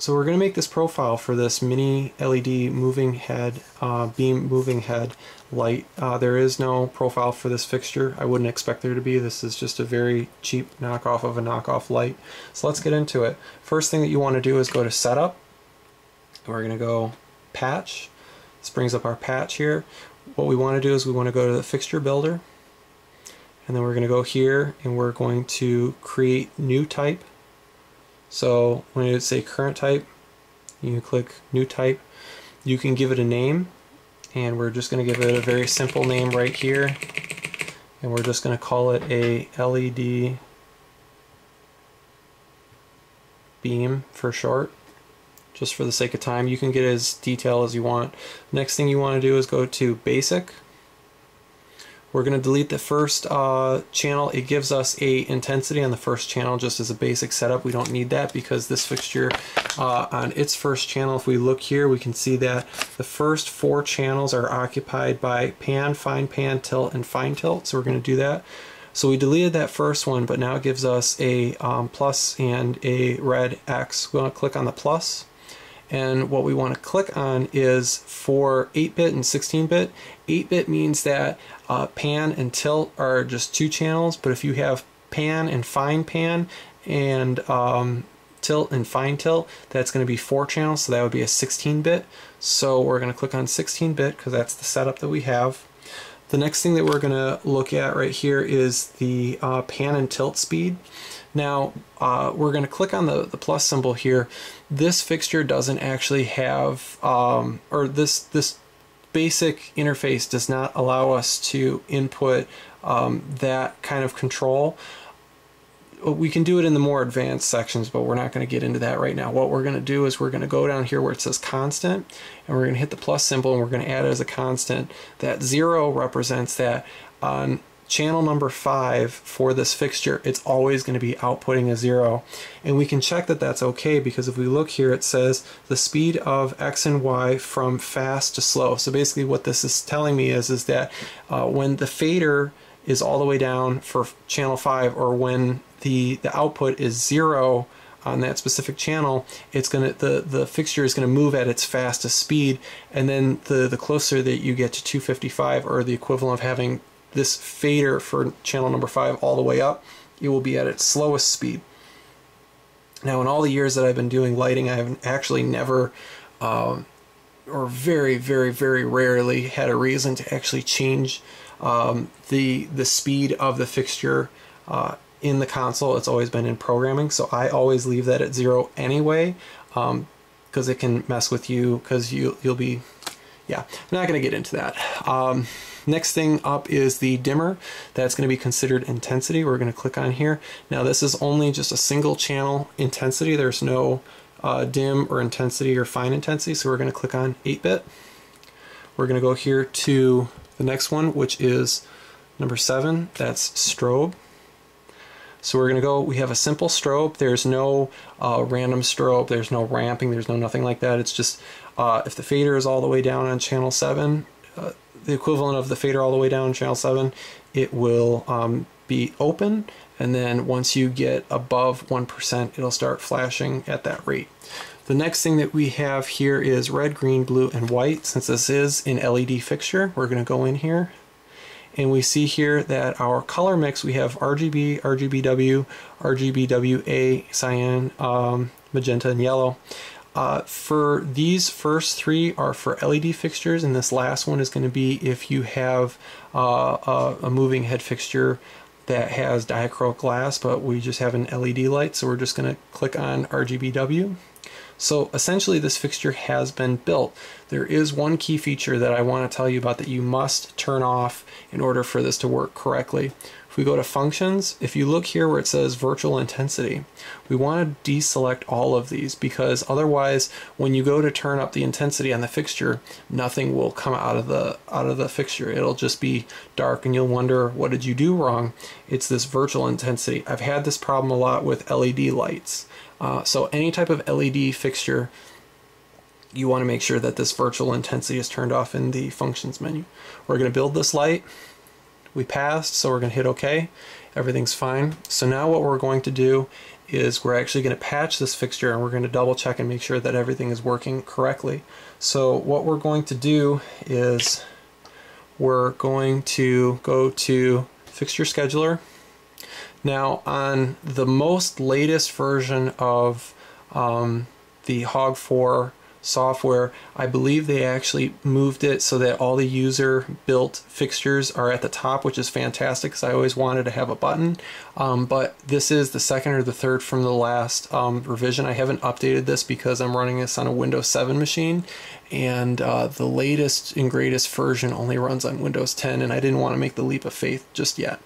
So we're going to make this profile for this mini LED moving head, uh, beam moving head light. Uh, there is no profile for this fixture. I wouldn't expect there to be. This is just a very cheap knockoff of a knockoff light. So let's get into it. First thing that you want to do is go to setup. We're going to go patch. This brings up our patch here. What we want to do is we want to go to the fixture builder and then we're going to go here and we're going to create new type so when you say current type, you click new type. You can give it a name and we're just going to give it a very simple name right here and we're just going to call it a LED beam for short just for the sake of time. You can get as detailed as you want. Next thing you want to do is go to basic we're going to delete the first uh, channel. It gives us a intensity on the first channel just as a basic setup. We don't need that because this fixture uh, on its first channel, if we look here, we can see that the first four channels are occupied by pan, fine pan, tilt, and fine tilt. So we're going to do that. So we deleted that first one, but now it gives us a um, plus and a red X. We want to click on the plus and what we want to click on is for 8-bit and 16-bit 8-bit means that uh, pan and tilt are just two channels but if you have pan and fine pan and um, tilt and fine tilt that's going to be four channels so that would be a 16-bit so we're going to click on 16-bit because that's the setup that we have. The next thing that we're going to look at right here is the uh, pan and tilt speed now uh, we're going to click on the, the plus symbol here. This fixture doesn't actually have, um, or this, this basic interface does not allow us to input um, that kind of control. We can do it in the more advanced sections, but we're not going to get into that right now. What we're going to do is we're going to go down here where it says constant, and we're going to hit the plus symbol, and we're going to add it as a constant. That zero represents that on channel number five for this fixture, it's always going to be outputting a zero. And we can check that that's okay because if we look here, it says the speed of X and Y from fast to slow. So basically what this is telling me is, is that uh, when the fader is all the way down for channel five or when the, the output is zero, on that specific channel, it's gonna the the fixture is gonna move at its fastest speed, and then the the closer that you get to 255 or the equivalent of having this fader for channel number five all the way up, it will be at its slowest speed. Now, in all the years that I've been doing lighting, I've actually never, um, or very, very, very rarely, had a reason to actually change um, the the speed of the fixture uh, in the console. It's always been in programming, so I always leave that at zero anyway, because um, it can mess with you. Because you you'll be, yeah. I'm not gonna get into that. Next thing up is the dimmer. That's going to be considered intensity. We're going to click on here. Now this is only just a single channel intensity. There's no uh, dim or intensity or fine intensity. So we're going to click on 8-bit. We're going to go here to the next one, which is number 7. That's strobe. So we're going to go, we have a simple strobe. There's no uh, random strobe. There's no ramping. There's no nothing like that. It's just uh, if the fader is all the way down on channel 7, uh, the equivalent of the fader all the way down channel 7, it will um, be open and then once you get above 1% it'll start flashing at that rate. The next thing that we have here is red, green, blue, and white. Since this is an LED fixture, we're going to go in here and we see here that our color mix, we have RGB, RGBW, RGBWA, cyan, um, magenta, and yellow. Uh, for these first three are for LED fixtures, and this last one is going to be if you have uh, a, a, moving head fixture that has dichroic glass, but we just have an LED light, so we're just going to click on RGBW. So essentially this fixture has been built. There is one key feature that I want to tell you about that you must turn off in order for this to work correctly we go to functions, if you look here where it says virtual intensity, we want to deselect all of these because otherwise when you go to turn up the intensity on the fixture, nothing will come out of the out of the fixture. It'll just be dark and you'll wonder what did you do wrong? It's this virtual intensity. I've had this problem a lot with LED lights. Uh, so any type of LED fixture you want to make sure that this virtual intensity is turned off in the functions menu. We're going to build this light we passed, so we're going to hit OK. Everything's fine. So now what we're going to do is we're actually going to patch this fixture and we're going to double check and make sure that everything is working correctly. So what we're going to do is we're going to go to fixture scheduler. Now on the most latest version of um, the Hog 4 software, I believe they actually moved it so that all the user built fixtures are at the top, which is fantastic because I always wanted to have a button. Um, but this is the second or the third from the last um, revision. I haven't updated this because I'm running this on a Windows 7 machine and uh, the latest and greatest version only runs on Windows 10 and I didn't want to make the leap of faith just yet.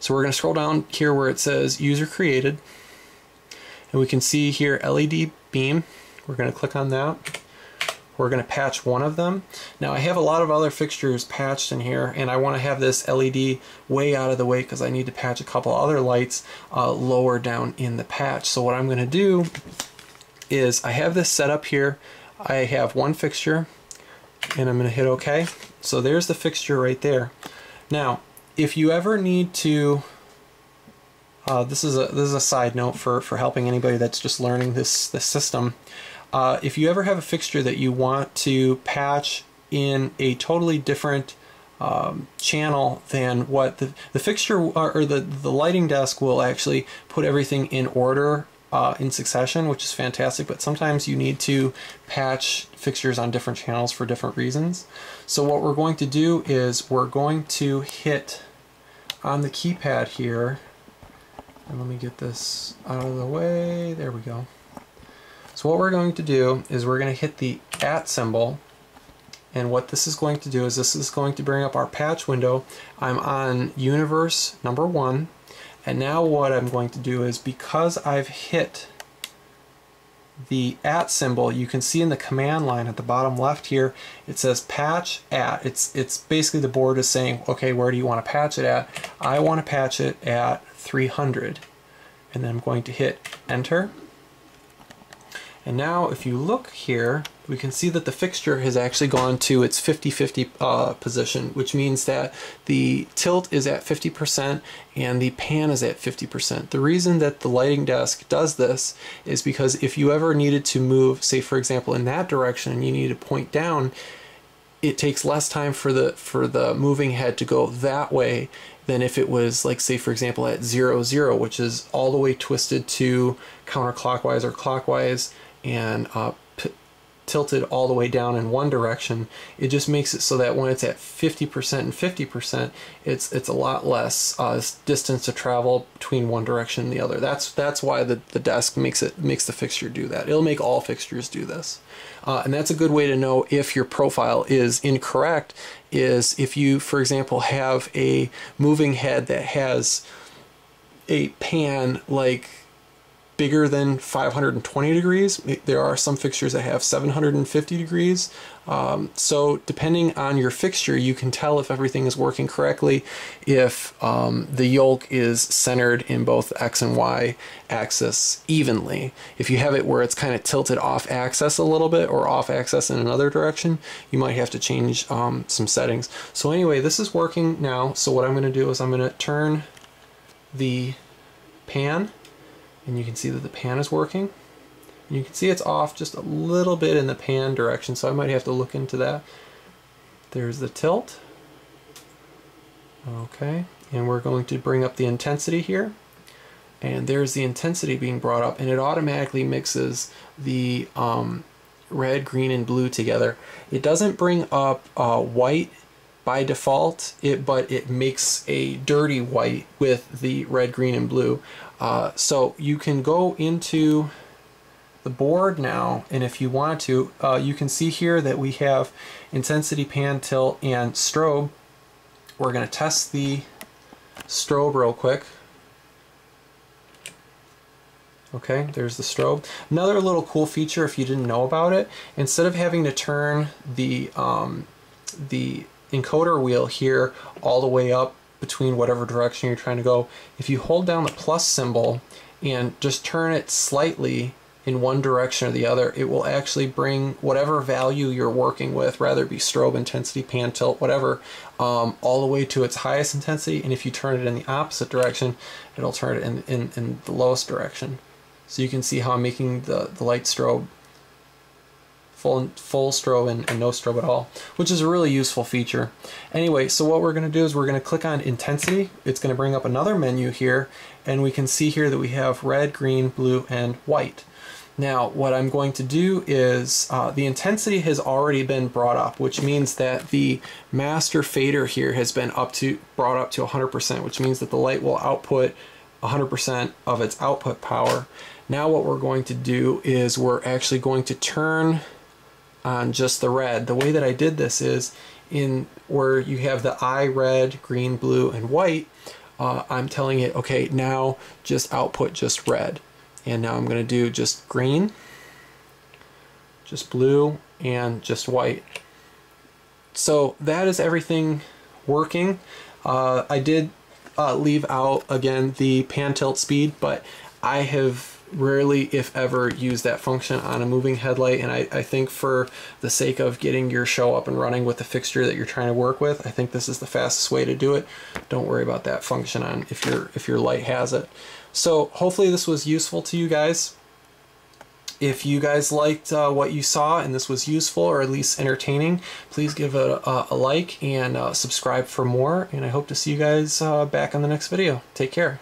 So we're going to scroll down here where it says user created and we can see here LED beam. We're going to click on that. We're going to patch one of them. Now I have a lot of other fixtures patched in here and I want to have this LED way out of the way because I need to patch a couple other lights uh, lower down in the patch. So what I'm going to do is I have this set up here. I have one fixture and I'm going to hit OK. So there's the fixture right there. Now if you ever need to uh, this is a this is a side note for for helping anybody that's just learning this this system. Uh, if you ever have a fixture that you want to patch in a totally different um, channel than what the, the fixture or the, the lighting desk will actually put everything in order uh, in succession, which is fantastic, but sometimes you need to patch fixtures on different channels for different reasons. So what we're going to do is we're going to hit on the keypad here, and let me get this out of the way, there we go. So what we're going to do is we're going to hit the at symbol and what this is going to do is this is going to bring up our patch window. I'm on universe number one and now what I'm going to do is because I've hit the at symbol you can see in the command line at the bottom left here it says patch at. It's it's basically the board is saying okay where do you want to patch it at? I want to patch it at 300 and then I'm going to hit enter and now if you look here, we can see that the fixture has actually gone to its 50-50 uh, position, which means that the tilt is at 50% and the pan is at 50%. The reason that the lighting desk does this is because if you ever needed to move, say for example in that direction and you need to point down, it takes less time for the for the moving head to go that way than if it was like say for example at zero zero which is all the way twisted to counterclockwise or clockwise and uh, tilted all the way down in one direction, it just makes it so that when it's at 50% and 50%, it's it's a lot less uh, distance to travel between one direction and the other. That's that's why the, the desk makes it makes the fixture do that. It'll make all fixtures do this. Uh, and that's a good way to know if your profile is incorrect is if you, for example, have a moving head that has a pan like bigger than 520 degrees. There are some fixtures that have 750 degrees. Um, so depending on your fixture, you can tell if everything is working correctly, if um, the yoke is centered in both X and Y axis evenly. If you have it where it's kind of tilted off axis a little bit or off axis in another direction, you might have to change um, some settings. So anyway, this is working now. So what I'm going to do is I'm going to turn the pan and you can see that the pan is working. And you can see it's off just a little bit in the pan direction, so I might have to look into that. There's the tilt. Okay, and we're going to bring up the intensity here. And there's the intensity being brought up, and it automatically mixes the um, red, green, and blue together. It doesn't bring up uh, white by default, it but it makes a dirty white with the red, green, and blue. Uh, so you can go into the board now and if you want to uh, you can see here that we have intensity pan tilt and strobe. We're going to test the strobe real quick. Okay there's the strobe. Another little cool feature if you didn't know about it instead of having to turn the um, the encoder wheel here all the way up between whatever direction you're trying to go. If you hold down the plus symbol and just turn it slightly in one direction or the other, it will actually bring whatever value you're working with, rather be strobe intensity, pan tilt, whatever, um, all the way to its highest intensity. And if you turn it in the opposite direction, it'll turn it in, in, in the lowest direction. So you can see how I'm making the, the light strobe full full strobe and, and, no strobe at all, which is a really useful feature. Anyway, so what we're going to do is we're going to click on intensity. It's going to bring up another menu here, and we can see here that we have red, green, blue, and white. Now, what I'm going to do is uh, the intensity has already been brought up, which means that the master fader here has been up to brought up to 100%, which means that the light will output 100% of its output power. Now what we're going to do is we're actually going to turn on just the red. The way that I did this is in where you have the eye red, green, blue, and white, uh, I'm telling it, okay, now just output just red. And now I'm going to do just green, just blue, and just white. So that is everything working. Uh, I did uh, leave out, again, the pan tilt speed, but I have rarely, if ever, use that function on a moving headlight. And I, I think for the sake of getting your show up and running with the fixture that you're trying to work with, I think this is the fastest way to do it. Don't worry about that function on if your if your light has it. So hopefully this was useful to you guys. If you guys liked uh, what you saw and this was useful or at least entertaining, please give it a, a like and uh, subscribe for more. And I hope to see you guys uh, back on the next video. Take care.